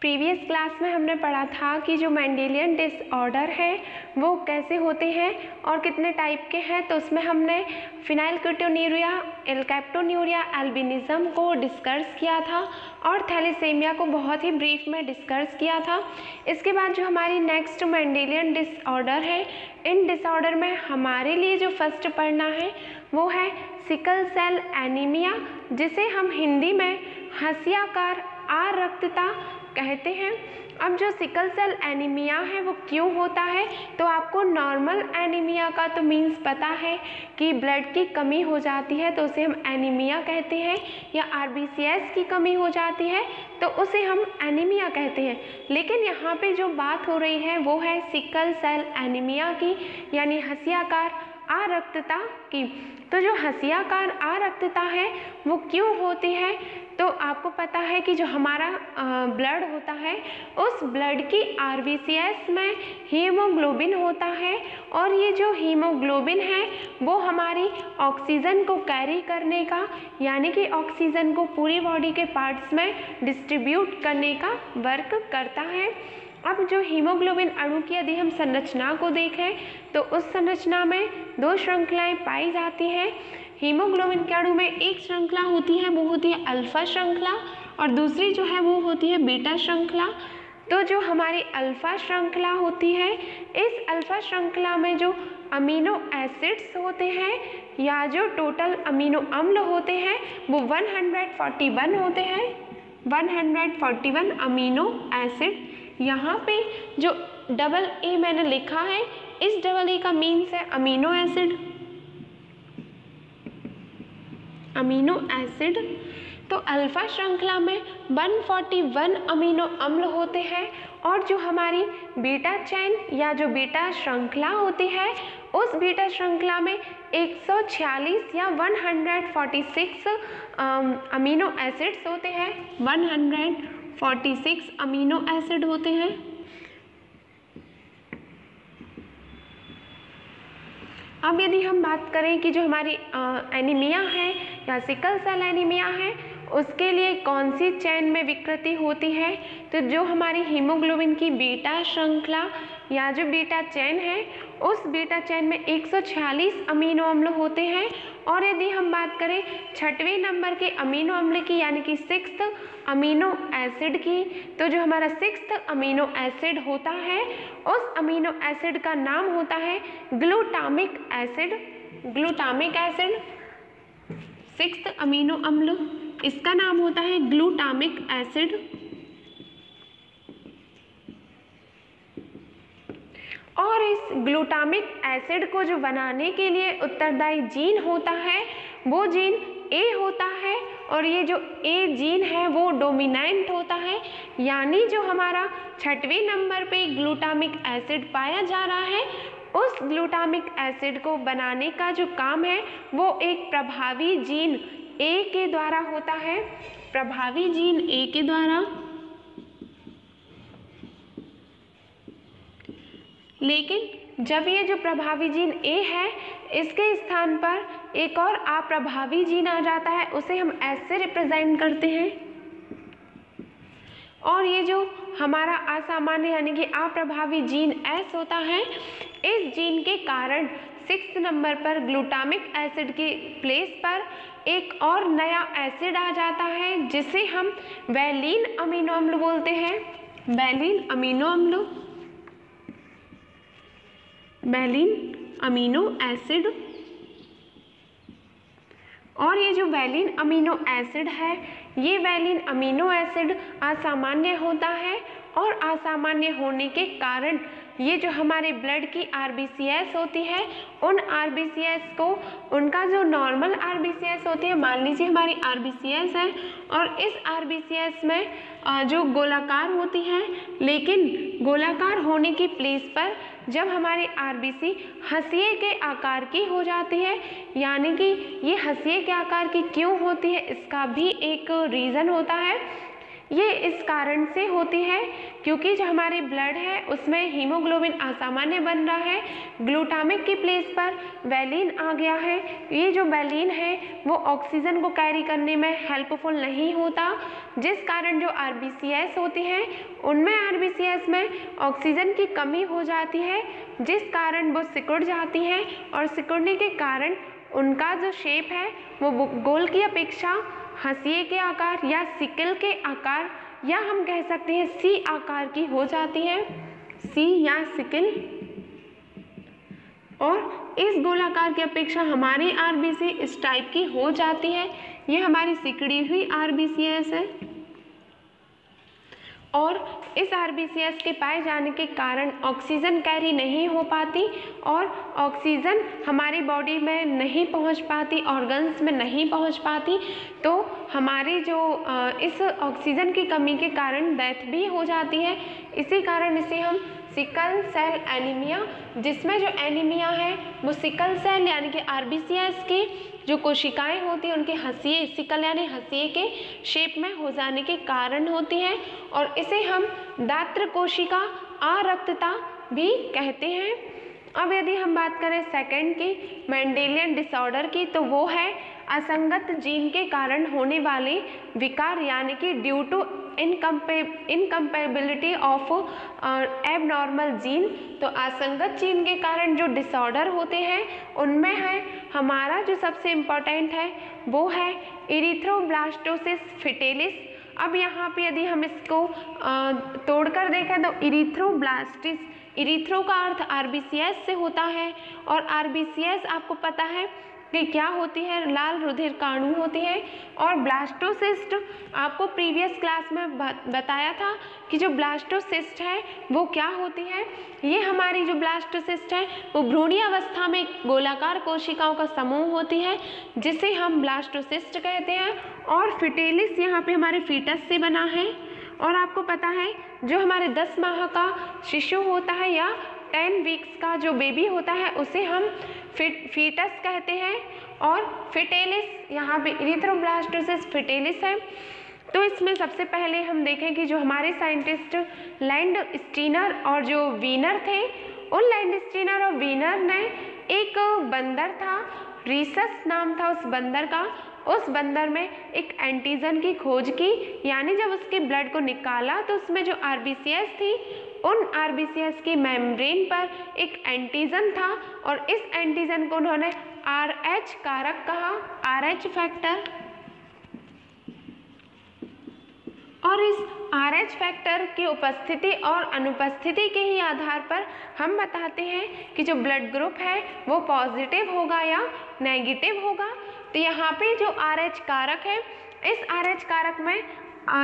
Previous class में हमने पढ़ा था कि जो मैंडेलियन डिसऑर्डर है, वो कैसे होते हैं और कितने टाइप के हैं तो उसमें हमने फिनाइलकेटोन्यूरिया एल्कैप्टोन्यूरिया एल्बिनिज़म को डिस्कस किया था और थैलीसेमिया को बहुत ही ब्रीफ में डिस्कस किया था। इसके बाद जो हमारी नेक्स्ट मैंडेलियन डिसऑर्डर है, इन डिसऑर्डर में हमारे लिए जो फ़र्स्ट पढ़ना है, वो है सिकल सेल एनीमिया जिसे हम हिंदी में हंसियाकार आरक्तता कहते हैं, अब जो सिकल सेल एनीमिया है, वो क्यों होता है? तो आपको नॉर्मल एनीमिया का तो मीन्स पता है कि ब्लड की कमी हो जाती है तो उसे हम एनीमिया कहते हैं, या आरबीसीएस की कमी हो जाती है तो उसे हम एनीमिया कहते हैं। लेकिन यहाँ पे जो बात हो रही है, वो है सिकल सेल एनीमिया की, यानी हंसियाकार। आरक्तता की। तो जो हसियाकार आरक्तता है, वो क्यों होती है? तो आपको पता है कि जो हमारा ब्लड होता है, उस ब्लड की आरबीसीएस में हीमोग्लोबिन होता है और ये जो हीमोग्लोबिन है, वो हमारी ऑक्सीजन को कैरी करने का, यानी कि ऑक्सीजन को पूरी बॉडी के पार्ट्स में डिस्ट्रीब्यूट करने का वर्क करता है। अब जो हीमोग्लोबिन अणु की यदि हम संरचना को देखें तो उस संरचना में दो श्रृंखलाएँ पाई जाती हैं। हीमोग्लोबिन के अणु में एक श्रृंखला होती है, वो होती है अल्फ़ा श्रृंखला, और दूसरी जो है वो होती है बीटा श्रृंखला। तो जो हमारी अल्फ़ा श्रृंखला होती है, इस अल्फ़ा श्रृंखला में जो अमीनो एसिड्स होते हैं, या जो टोटल अमीनो अम्ल होते हैं, वो 141 होते हैं। 141 अमीनो एसिड यहाँ पे जो डबल ए मैंने लिखा है, इस डबल ए का मीन्स है अमीनो एसिड अमीनो एसिड तो अल्फ़ा श्रृंखला में 141 अमीनो अम्ल होते हैं और जो हमारी बीटा चैन या जो बीटा श्रृंखला होती है, उस बीटा श्रृंखला में 146 या 146 अमीनो एसिड्स होते हैं। 100 46 अमीनो एसिड होते हैं। अब यदि हम बात करें कि जो हमारी एनीमिया है या सिकल सेल एनीमिया है, उसके लिए कौन सी चैन में विकृति होती है? तो जो हमारी हीमोग्लोबिन की बीटा श्रृंखला या जो बीटा चैन है उस बीटा चैन में 146 अमीनो अम्ल होते हैं। और यदि हम बात करें छठवें नंबर के अमीनो अम्ल की, यानी कि सिक्स अमीनो एसिड की तो जो हमारा सिक्स अमीनो एसिड होता है, उस अमीनो एसिड का नाम होता है glutamic acid glutamic acid six amino अम्ल इसका नाम होता है ग्लूटामिक एसिड और इस ग्लूटामिक एसिड को जो बनाने के लिए उत्तरदायी जीन होता है, वो जीन ए होता है और ये जो ए जीन है, वो डोमिनेंट होता है। यानी जो हमारा छठवें नंबर पे ग्लूटामिक एसिड पाया जा रहा है, उस ग्लूटामिक एसिड को बनाने का जो काम है, वो एक प्रभावी जीन ए के द्वारा होता है। प्रभावी जीन ए के द्वारा लेकिन जब ये जो प्रभावी जीन ए है, इसके स्थान पर एक और अप्रभावी जीन आ जाता है, उसे हम ऐसे रिप्रेजेंट करते हैं। और ये जो हमारा असामान्य यानी कि अप्रभावी जीन एस होता है, इस जीन के कारण सिक्स नंबर पर ग्लूटामिक एसिड के प्लेस पर एक और नया एसिड आ जाता है, जिसे हम वैलीन अमीनो अम्ल बोलते हैं। वैलीन अमीनो अम्ल वैलीन, अमीनो एसिड। और ये जो वैलिन अमीनो एसिड है, ये वैलिन अमीनो एसिड असामान्य होता है और असामान्य होने के कारण ये जो हमारे ब्लड की आरबीसीएस होती है, उन आरबीसीएस को, उनका जो नॉर्मल आरबीसीएस होती है, मान लीजिए हमारी आरबीसीएस है, और इस आरबीसीएस में जो गोलाकार होती है, लेकिन गोलाकार होने की प्लेस पर जब हमारी आर बी हंसिए के आकार की हो जाती है, यानी कि ये हसीिए के आकार की क्यों होती है, इसका भी एक रीज़न होता है। ये इस कारण से होती है क्योंकि जो हमारे ब्लड है, उसमें हीमोग्लोबिन असामान्य बन रहा है। ग्लूटामिक की प्लेस पर वैलिन आ गया है। ये जो वैलिन है, वो ऑक्सीजन को कैरी करने में हेल्पफुल नहीं होता। जिस कारण जो आरबीसीएस होती हैं, उनमें आरबीसीएस में ऑक्सीजन की कमी हो जाती है। जिस कारण वो सिकुड़ जाती हैं और सिकुड़ने के कारण उनका जो शेप है, वो गोल की अपेक्षा हंसिए के आकार या सिकल के आकार, या हम कह सकते हैं सी आकार की हो जाती है। सी या सिकल। और इस गोलाकार की अपेक्षा हमारी आरबीसी इस टाइप की हो जाती है। ये हमारी सिकड़ी हुई आरबीसीएस है और इस आरबीसीएस के पाए जाने के कारण ऑक्सीजन कैरी नहीं हो पाती और ऑक्सीजन हमारी बॉडी में नहीं पहुँच पाती, ऑर्गन्स में नहीं पहुँच पाती तो हमारी जो इस ऑक्सीजन की कमी के कारण डेथ भी हो जाती है। इसी कारण इसे हम सिकल सेल एनीमिया, जिसमें जो एनीमिया है, वो सिकल सेल यानी कि आरबीसीएस की जो कोशिकाएँ होती हैं, उनके हंसिए सिकल यानी हंसिए के शेप में हो जाने के कारण होती हैं और इसे हम दात्र कोशिका, आरक्तता भी कहते हैं। अब यदि हम बात करें सेकंड की मैंडेलियन डिसऑर्डर की तो वो है असंगत जीन के कारण होने वाले विकार, यानी कि due to incompatibility of abnormal gene तो असंगत जीन के कारण जो डिसऑर्डर होते हैं, उनमें है, हमारा जो सबसे इम्पोर्टेंट है, वो है इरिथ्रोब्लास्टोसिस फिटेलिस अब यहाँ पे यदि हम इसको तोड़कर देखें तो इरिथ्रोब्लास्टिस इरिथ्रो का अर्थ आरबीसीएस से होता है और आरबीसीएस आपको पता है कि क्या होती है? लाल रुधिर काणु होती है। और ब्लास्टोसिस्ट, आपको प्रीवियस क्लास में बताया था कि जो ब्लास्टोसिस्ट है, वो क्या होती है? ये हमारी जो ब्लास्टोसिस्ट है, वो भ्रूणी अवस्था में गोलाकार कोशिकाओं का समूह होती है, जिसे हम ब्लास्टोसिस्ट कहते हैं। और फिटेलिस यहाँ पे हमारे फीटस से बना है। और आपको पता है, जो हमारे 10 माह का शिशु होता है या 10 वीक्स का जो बेबी होता है, उसे हम फिट फीटस कहते हैं और फिटेलिस यहाँ पे इरिथ्रोब्लास्टोसिस फिटेलिस है। तो इसमें सबसे पहले हम देखें कि जो हमारे साइंटिस्ट लैंड स्टीनर और जो वीनर थे, उन लैंड स्टीनर और वीनर ने एक बंदर था रीसस नाम था उस बंदर का उस बंदर में एक एंटीजन की खोज की, यानी जब उसके ब्लड को निकाला तो उसमें जो आरबीसीएस थी, उन आरबीसीएस की मेम्ब्रेन पर एक एंटीजन था और इस एंटीजन को उन्होंने आर एच कारक कहा आर एच फैक्टर और इस आर एच फैक्टर की उपस्थिति और अनुपस्थिति के ही आधार पर हम बताते हैं कि जो ब्लड ग्रुप है, वो पॉजिटिव होगा या नेगेटिव होगा। तो यहाँ पे जो आर एच कारक है, इस आर एच कारक में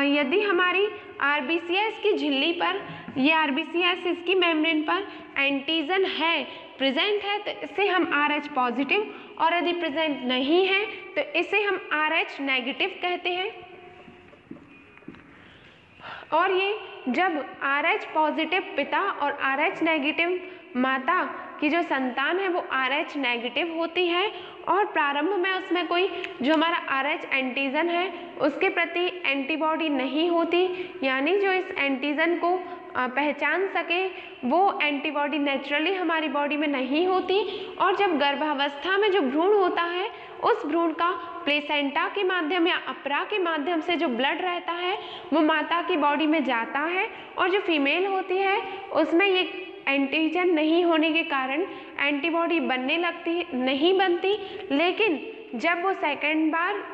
यदि हमारी आर बी सी एस की झिल्ली पर, ये आर बी सी एस इसकी मेम्ब्रेन पर एंटीजन है, प्रेजेंट है तो इसे हम आर एच पॉजिटिव, और यदि प्रेजेंट नहीं है तो इसे हम आर एच नेगेटिव कहते हैं। और ये जब आर एच पॉजिटिव पिता और आर एच नेगेटिव माता की जो संतान है, वो आर एच नेगेटिव होती है और प्रारंभ में उसमें कोई जो हमारा आर एच एंटीजन है, उसके प्रति एंटीबॉडी नहीं होती, यानी जो इस एंटीजन को पहचान सके, वो एंटीबॉडी नेचुरली हमारी बॉडी में नहीं होती और जब गर्भावस्था में जो भ्रूण होता है उस भ्रूण का प्लेसेंटा के माध्यम या अपरा के माध्यम से जो ब्लड रहता है, वो माता की बॉडी में जाता है और जो फीमेल होती है, उसमें ये एंटीजन नहीं होने के कारण एंटीबॉडी बनने लगती, नहीं बनती, लेकिन जब वो सेकेंड बार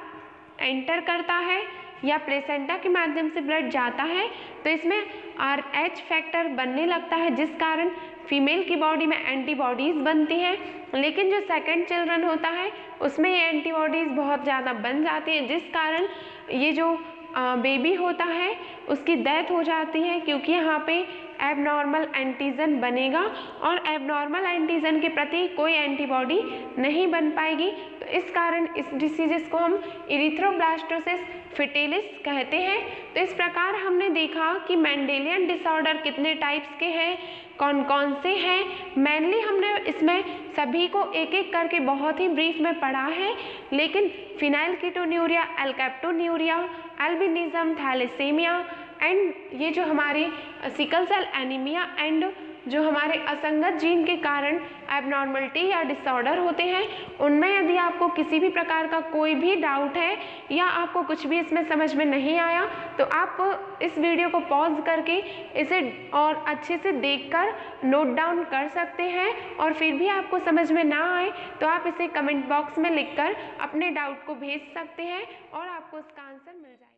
एंटर करता है या प्लेसेंटा के माध्यम से ब्लड जाता है तो इसमें आर एच फैक्टर बनने लगता है, जिस कारण फीमेल की बॉडी में एंटीबॉडीज़ बनती हैं, लेकिन जो सेकंड चिल्ड्रन होता है, उसमें ये एंटीबॉडीज़ बहुत ज़्यादा बन जाती हैं, जिस कारण ये जो बेबी होता है, उसकी डेथ हो जाती है, क्योंकि यहाँ पे एबनॉर्मल एंटीजन बनेगा और एबनॉर्मल एंटीजन के प्रति कोई एंटीबॉडी नहीं बन पाएगी। तो इस कारण इस डिसीजेस को हम इरिथ्रोब्लास्टोसिस फिटेलिस कहते हैं। तो इस प्रकार हमने देखा कि मैंडेलियन डिसऑर्डर कितने टाइप्स के हैं कौन कौन से हैं। मेनली हमने इसमें सभी को एक एक करके बहुत ही ब्रीफ में पढ़ा है, लेकिन phenylketonuria alkaptonuria albinism thalassaemia and ये जो हमारी सिकल सेल एनीमिया एंड जो हमारे असंगत जीन के कारण एबनॉर्मलिटी या डिसऑर्डर होते हैं, उनमें यदि आपको किसी भी प्रकार का कोई भी डाउट है या आपको कुछ भी इसमें समझ में नहीं आया तो आप इस वीडियो को पॉज करके इसे और अच्छे से देखकर नोट डाउन कर सकते हैं और फिर भी आपको समझ में ना आए तो आप इसे कमेंट बॉक्स में लिखकर अपने डाउट को भेज सकते हैं और आपको उसका आंसर मिल जाएगा।